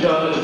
t h a n